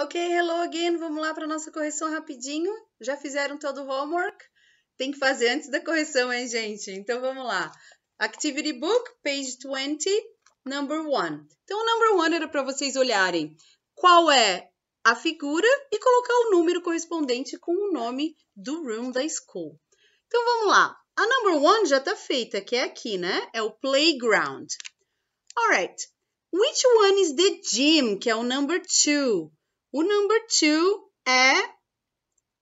Ok, hello again. Vamos lá para nossa correção rapidinho. Já fizeram todo o homework? Tem que fazer antes da correção, hein, gente? Então vamos lá. Activity book, page 20, number 1. Então o number 1 era para vocês olharem qual é a figura e colocar o número correspondente com o nome do room da school. Então vamos lá. A number 1 já está feita, que é aqui, né? É o playground. Alright. Which one is the gym, que é o number 2? O number two é.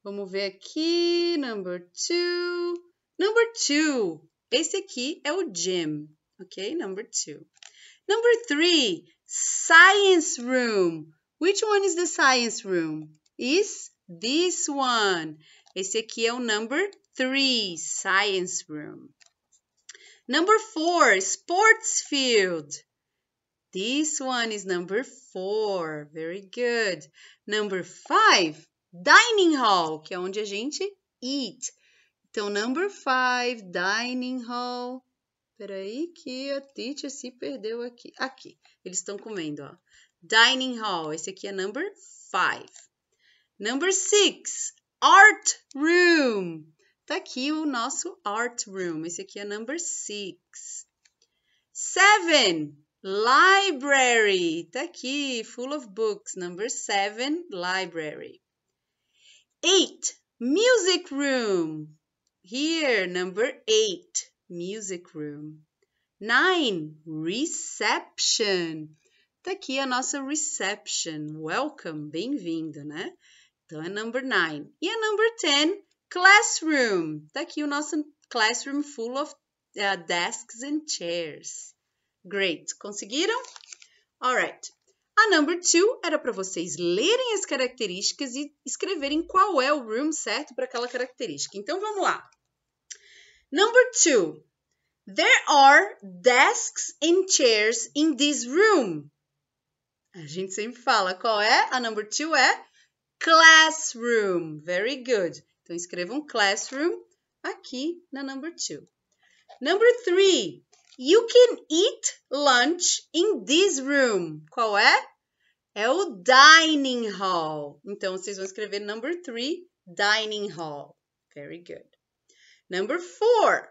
Vamos ver aqui. Number two. Number two. Esse aqui é o gym. Ok? Number two. Number three. Science room. Which one is the science room? Is this one. Esse aqui é o number three. Science room. Number four. Sports field. This one is number four. Very good. Number five, dining hall, que é onde a gente eat. Então, number five, dining hall. Peraí que a teacher se perdeu aqui. Aqui, eles estão comendo, ó. Dining hall, esse aqui é number five. Number six, art room. Tá aqui o nosso art room. Esse aqui é number six. Seven, Library, tá aqui, full of books. Number seven, library. Eight, music room. Here, number eight, music room. Nine, reception. Tá aqui a nossa reception. Welcome, bem-vindo, né? Então é number nine. E a number ten, classroom. Tá aqui o nosso classroom full of uh, desks and chairs. Great. Conseguiram? Alright. A number two era para vocês lerem as características e escreverem qual é o room certo para aquela característica. Então vamos lá. Number two. There are desks and chairs in this room. A gente sempre fala qual é. A number two é classroom. Very good. Então escrevam classroom aqui na number two. Number three. You can eat lunch in this room. Qual é? É o dining hall. Então, vocês vão escrever number three, dining hall. Very good. Number four.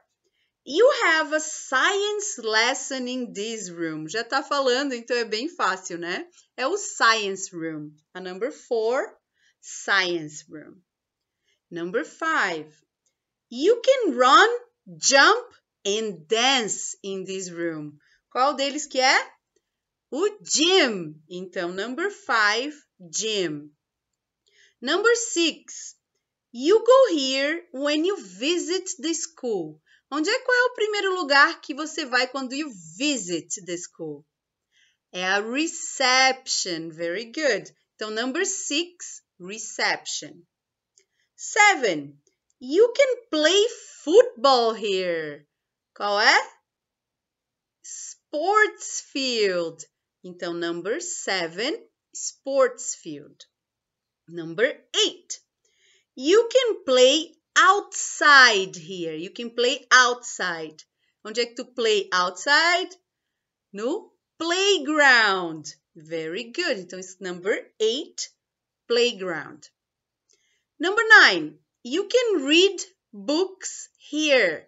You have a science lesson in this room. Já tá falando, então é bem fácil, né? É o science room. A number four, science room. Number five. You can run, jump and dance in this room. Qual deles que é? O gym. Então, number five, gym. Number six, you go here when you visit the school. Onde é qual é o primeiro lugar que você vai quando you visit the school? É a reception. Very good. Então, number six, reception. Seven, you can play football here. Qual é? Sports field. Então, number seven, sports field. Number eight, you can play outside here. You can play outside. Onde é que tu play outside? No playground. Very good. Então, it's number eight, playground. Number nine, you can read books here.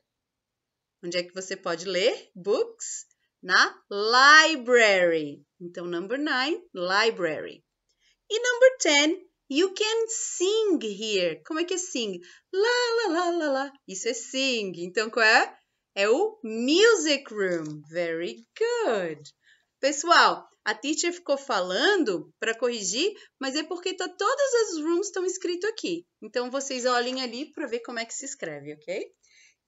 Onde é que você pode ler? Books na library. Então, number nine, library. E number ten, you can sing here. Como é que é sing? Lá, lá, lá, lá, lá. Isso é sing. Então, qual é? É o music room. Very good. Pessoal, a teacher ficou falando para corrigir, mas é porque tá, todas as rooms estão escrito aqui. Então, vocês olhem ali para ver como é que se escreve, ok?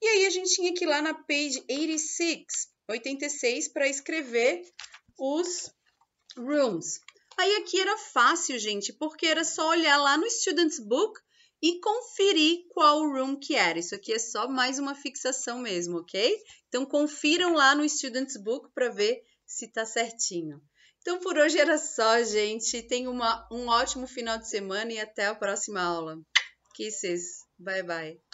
E aí a gente tinha que ir lá na page 86, 86 para escrever os rooms. Aí aqui era fácil, gente, porque era só olhar lá no Student's Book e conferir qual room que era. Isso aqui é só mais uma fixação mesmo, ok? Então, confiram lá no Student's Book para ver se tá certinho. Então, por hoje era só, gente. Tenha uma, um ótimo final de semana e até a próxima aula. Kisses. Bye, bye.